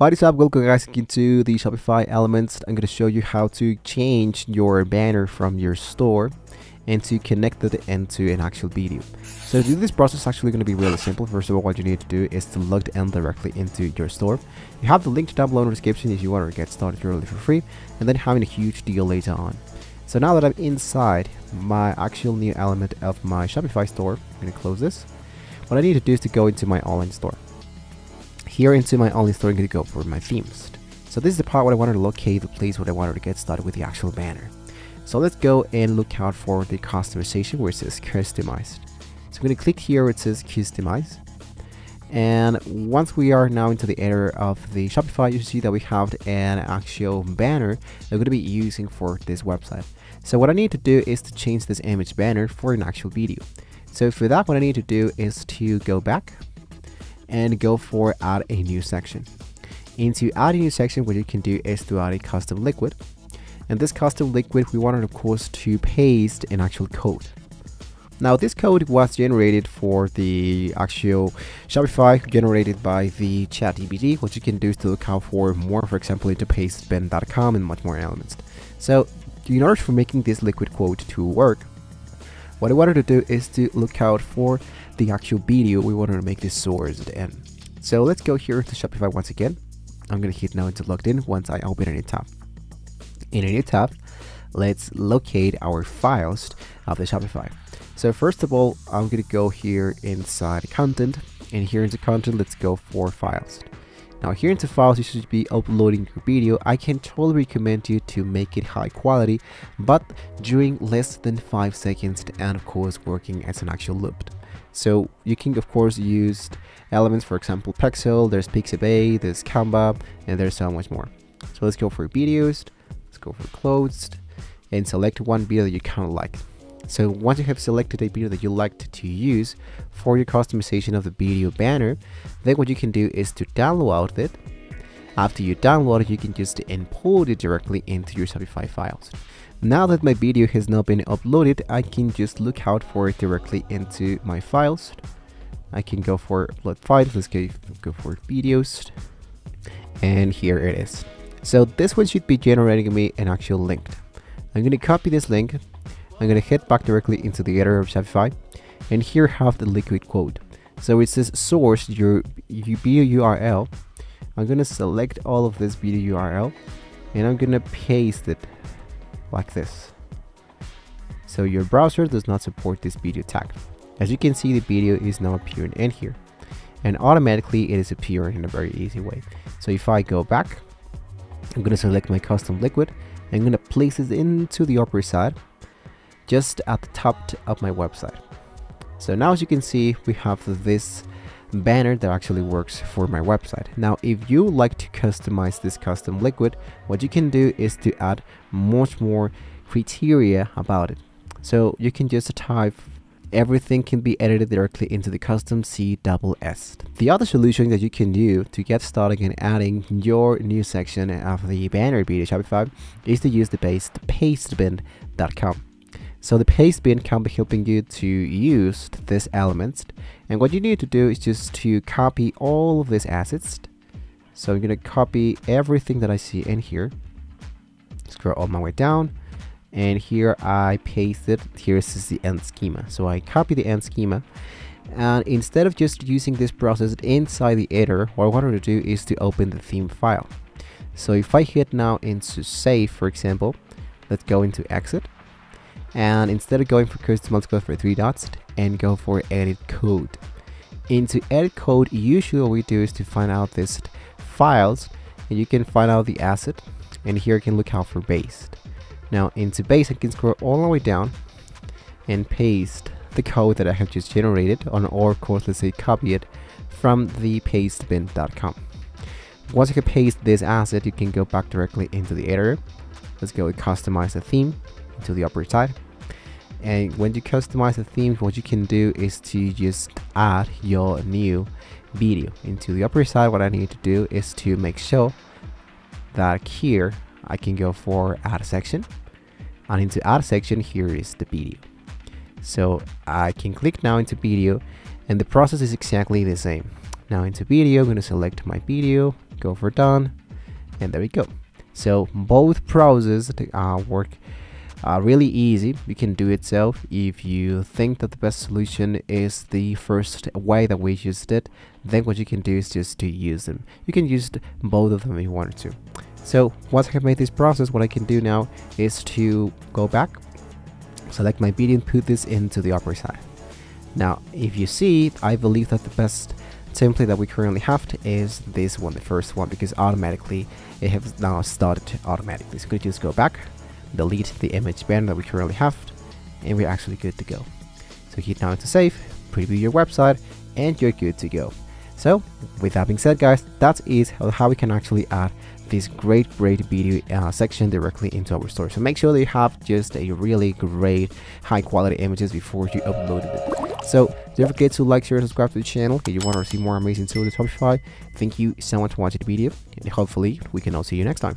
What is up? Welcome guys into the Shopify Elements. I'm going to show you how to change your banner from your store and to connect it into an actual video. So to do this process actually going to be really simple. First of all, what you need to do is to log in directly into your store. You have the link down below in the description if you want to get started early for free and then having a huge deal later on. So now that I'm inside my actual new element of my Shopify store, I'm going to close this. What I need to do is to go into my online store here into my only store, I'm going to go for my themes. So this is the part where I wanted to locate the place where I wanted to get started with the actual banner. So let's go and look out for the customization where it says customized. So I'm going to click here where it says customize. And once we are now into the area of the Shopify, you see that we have an actual banner that we're going to be using for this website. So what I need to do is to change this image banner for an actual video. So for that, what I need to do is to go back and go for add a new section. Into add a new section, what you can do is to add a custom liquid. And this custom liquid, we wanted of course to paste an actual code. Now this code was generated for the actual Shopify generated by the ChatGPT. What you can do is to look out for more, for example, into pastebin.com and much more elements. So in order for making this liquid quote to work, what I wanted to do is to look out for the actual video we wanted to make this source in. So let's go here to Shopify once again. I'm going to hit now into logged in once I open a new tab. In a new tab, let's locate our files of the Shopify. So first of all, I'm going to go here inside content and here into content, let's go for files. Now here into files, you should be uploading your video. I can totally recommend you to make it high quality, but during less than 5 seconds and of course working as an actual loop. So you can of course use elements, for example, Pexels, there's Pixabay, there's Canva, and there's so much more. So let's go for videos, let's go for closed, and select one video that you kind of like. So once you have selected a video that you liked to use for your customization of the video banner, then what you can do is to download it. After you download it, you can just import it directly into your Shopify files. Now that my video has now been uploaded, I can just look out for it directly into my files. I can go for upload files, let's go, go for videos, and here it is. So this one should be generating me an actual link. I'm going to copy this link I'm to head back directly into the editor of Shopify and here have the liquid quote. So it says source your video URL. I'm to select all of this video URL and I'm to paste it like this. So your browser does not support this video tag. As you can see, the video is now appearing in here and automatically it is appearing in a very easy way. So if I go back, I'm to select my custom liquid. I'm to place it into the upper side just at the top of my website. So now as you can see, we have this banner that actually works for my website. Now, if you like to customize this custom liquid, what you can do is to add much more criteria about it. So you can just type everything can be edited directly into the custom CSS. The other solution that you can do to get started in adding your new section of the banner video Shopify is to use the base pastebin.com. So the paste bin can be helping you to use this elements. And what you need to do is just to copy all of these assets. So I'm going to copy everything that I see in here. Scroll all my way down. And here I paste it. Here's the end schema. So I copy the end schema. And instead of just using this process inside the editor, what I wanted to do is to open the theme file. So if I hit now into save, for example, let's go into exit and instead of going for custom go for three dots and go for edit code. Into edit code usually what we do is to find out this files and you can find out the asset and here you can look out for based. Now into base I can scroll all the way down and paste the code that I have just generated on or of course let's say copy it from the pastebin.com once you can paste this asset you can go back directly into the editor. Let's go customize the theme to the upper side. And when you customize the theme what you can do is to just add your new video into the upper side. What I need to do is to make sure that here I can go for add section. And into add section here is the video. So I can click now into video and the process is exactly the same. Now into video I'm going to select my video go for done and there we go. So both processes uh, work really easy. You can do it self if you think that the best solution is the first way that we used it then what you can do is just to use them. You can use both of them if you wanted to. So once I have made this process what I can do now is to go back select my video and put this into the upper side. Now if you see I believe that the best template that we currently have is this one the first one because automatically it has now started automatically. So we just go back delete the image banner that we currently have and we're actually good to go. So hit now to save preview your website and you're good to go. So with that being said guys that is how we can actually add this great great video uh, section directly into our store. So make sure that you have just a really great high quality images before you upload it so don't forget to like share and subscribe to the channel if you want to see more amazing tools in shopify. Thank you so much for watching the video and hopefully we can all see you next time